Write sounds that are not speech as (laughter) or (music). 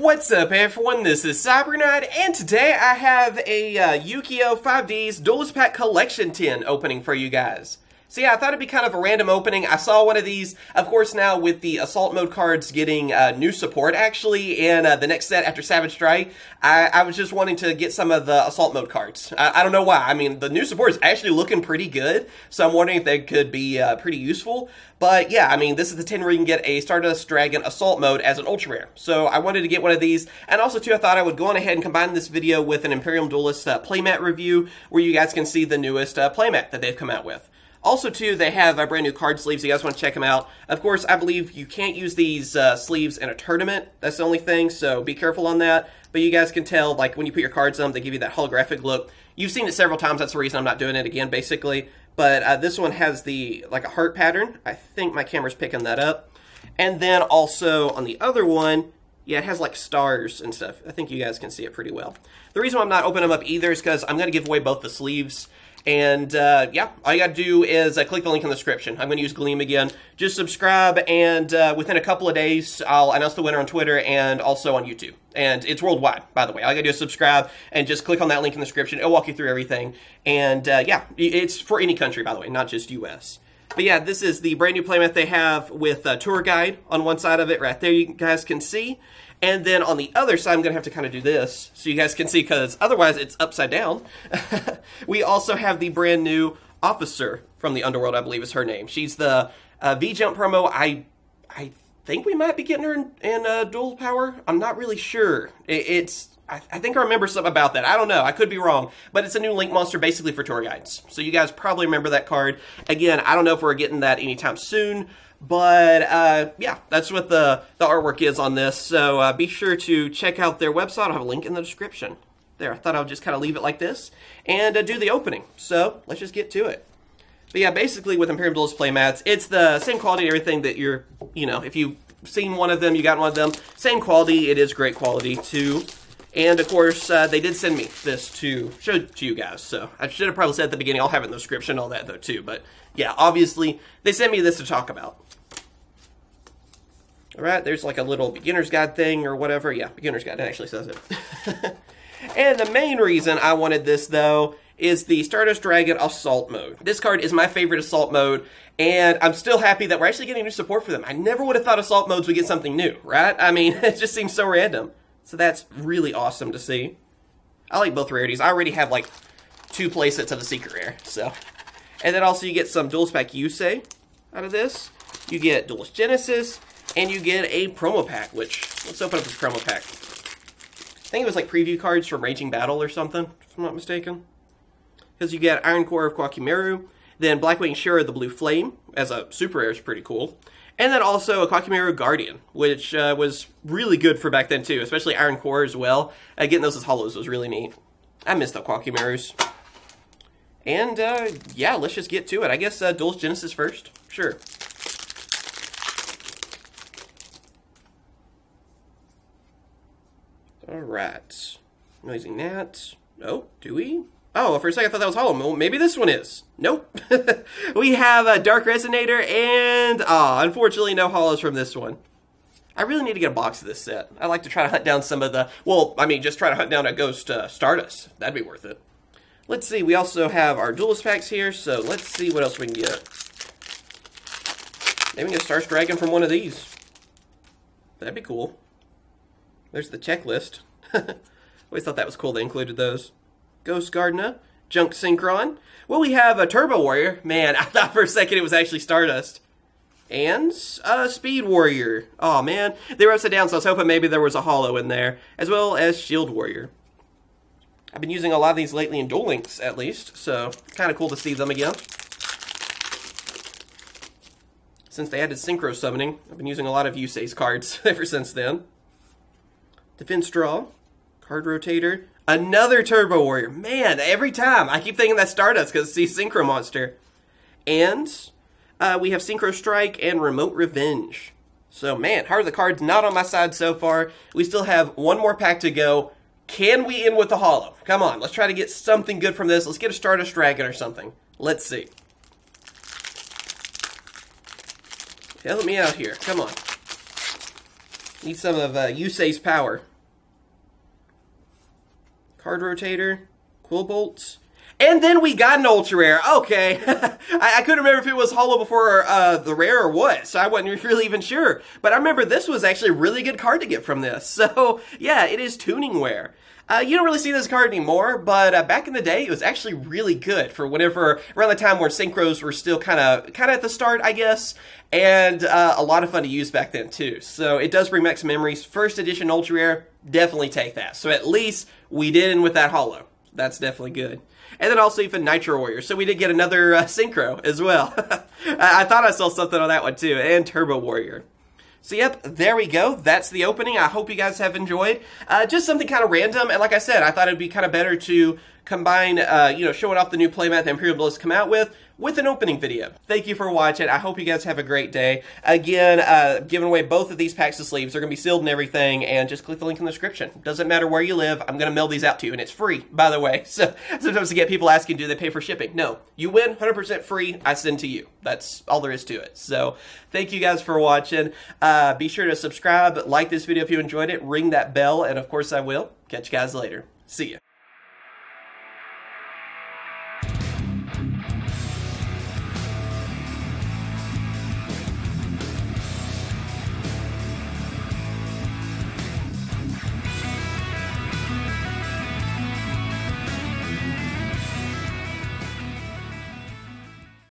What's up everyone, this is Cyberknight, and today I have a uh, Yu-Gi-Oh! 5D's Duelist Pack Collection Tin opening for you guys. So yeah, I thought it'd be kind of a random opening. I saw one of these, of course now with the Assault Mode cards getting uh, new support actually in uh, the next set after Savage Strike, I, I, was just wanting to get some of the Assault Mode cards. I, I, don't know why. I mean, the new support is actually looking pretty good, so I'm wondering if they could be uh, pretty useful. But yeah, I mean, this is the 10 where you can get a Stardust Dragon Assault Mode as an Ultra Rare. So I wanted to get one of these, and also too, I thought I would go on ahead and combine this video with an Imperium Duelist uh, playmat review, where you guys can see the newest uh, playmat that they've come out with. Also, too, they have a brand new card sleeves. You guys want to check them out. Of course, I believe you can't use these uh, sleeves in a tournament. That's the only thing, so be careful on that. But you guys can tell, like, when you put your cards on, they give you that holographic look. You've seen it several times. That's the reason I'm not doing it again, basically. But uh, this one has the, like, a heart pattern. I think my camera's picking that up. And then also on the other one, yeah, it has, like, stars and stuff. I think you guys can see it pretty well. The reason I'm not opening them up either is because I'm going to give away both the sleeves. And uh, yeah, all you got to do is uh, click the link in the description. I'm to use Gleam again. Just subscribe, and uh, within a couple of days, I'll announce the winner on Twitter and also on YouTube. And it's worldwide, by the way. All you got to do is subscribe and just click on that link in the description. It'll walk you through everything. And uh, yeah, it's for any country, by the way, not just US. But yeah, this is the brand new playmat they have with a tour guide on one side of it. Right there, you guys can see. And then on the other side, I'm going to have to kind of do this so you guys can see because otherwise it's upside down. (laughs) we also have the brand new officer from the Underworld, I believe is her name. She's the uh, V-Jump promo. I I think we might be getting her in, in uh, Duel Power. I'm not really sure. It, it's I, I, think I remember something about that. I don't know. I could be wrong. But it's a new Link monster basically for tour guides. So you guys probably remember that card. Again, I don't know if we're getting that anytime soon. But uh, yeah, that's what the, the artwork is on this. So uh, be sure to check out their website. I'll have a link in the description. There, I thought I would just kind of leave it like this and uh, do the opening. So let's just get to it. But yeah, basically with Imperium Duelist playmats, it's the same quality and everything that you're, you know, if you've seen one of them, you got one of them, same quality. It is great quality too. And of course, uh, they did send me this to show to you guys. So I should have probably said at the beginning, I'll have it in the description, all that though too. But yeah, obviously they sent me this to talk about. All right, there's like a little beginner's guide thing or whatever. Yeah, beginner's guide, it actually says it. (laughs) and the main reason I wanted this, though, is the Stardust Dragon Assault Mode. This card is my favorite Assault Mode, and I'm still happy that we're actually getting new support for them. I never would have thought Assault Modes would get something new, right? I mean, (laughs) it just seems so random. So that's really awesome to see. I like both rarities. I already have, like, two playsets of the Secret Rare, so... And then also you get some Duelist Pack Yusei out of this. You get Duelist Genesis, and you get a promo pack, which, let's open up this promo pack. I think it was like preview cards from Raging Battle or something, if I'm not mistaken. Because you get Iron Core of Koa'ki Meiru, then Blackwing Shura the Blue Flame, as a super rare is pretty cool. And then also a Koa'ki Meiru Guardian, which uh, was really good for back then too, especially Iron Core as well. Uh, getting those as holos was really neat. I missed the Koa'ki Meirus. And uh, yeah, let's just get to it. I guess uh, Duelist Genesis first. Sure. Alright. Noisy Gnat. Oh, do we? Oh, for a second I thought that was Holo. Well, maybe this one is. Nope. (laughs) we have a Dark Resonator and, ah, unfortunately no holos from this one. I really need to get a box of this set. I like to try to hunt down some of the, well, I mean, just try to hunt down a Ghost uh, Stardust. That'd be worth it. Let's see, we also have our Duelist packs here, so let's see what else we can get. Maybe we can get Stars Dragon from one of these. That'd be cool. There's the checklist. (laughs) Always thought that was cool they included those. Ghost Gardener, Junk Synchron. Well, we have a Turbo Warrior. Man, (laughs) I thought for a second it was actually Stardust. And a Speed Warrior. Oh man, they were upside down, so I was hoping maybe there was a holo in there, as well as Shield Warrior. I've been using a lot of these lately in Duel Links, at least, so kind of cool to see them again. Since they added Synchro Summoning, I've been using a lot of Yusei's cards (laughs) ever since then. Defense draw, card rotator, another Turbo Warrior. Man, every time I keep thinking that Stardust because it's Synchro Monster. And uh, we have Synchro Strike and Remote Revenge. So, man, Heart of the Cards not on my side so far. We still have one more pack to go. Can we end with the Holo? Come on, let's try to get something good from this. Let's get a Stardust Dragon or something. Let's see. Help me out here. Come on. Need some of uh, Yusei's power. Card rotator, Quillbolt. And then we got an ultra rare. Okay, (laughs) I, I, couldn't remember if it was holo before uh, the rare or what, so I wasn't (laughs) really even sure. But I remember this was actually a really good card to get from this. (laughs) So yeah, it is Tuningware. Uh, you don't really see this card anymore, but uh, back in the day, it was actually really good for whenever around the time where synchros were still kind of kind of at the start, I guess, and uh, a lot of fun to use back then too. So it does bring back some memories. First edition Ultra Rare, definitely take that. So at least we did in with that holo. That's definitely good. And then also even Nitro Warrior. So we did get another uh, Synchro as well. (laughs) I thought I saw something on that one too. And Turbo Warrior. So yep, there we go. That's the opening. I hope you guys have enjoyed. Uh, just something kind of random, and like I said, I thought it'd be kind of better to combine, uh, you know, showing off the new playmat that Imperial Blows come out with with an opening video. Thank you for watching. I hope you guys have a great day. Again, uh, giving away both of these packs of sleeves. They're going to be sealed and everything, and just click the link in the description. Doesn't matter where you live. I'm going to mail these out to you, and it's free, by the way. (laughs) So sometimes I get people asking, do they pay for shipping? No. You win, 100% free. I send to you. That's all there is to it. So thank you guys for watching. Uh, be sure to subscribe, like this video if you enjoyed it, ring that bell, and of course I will. Catch you guys later. See ya.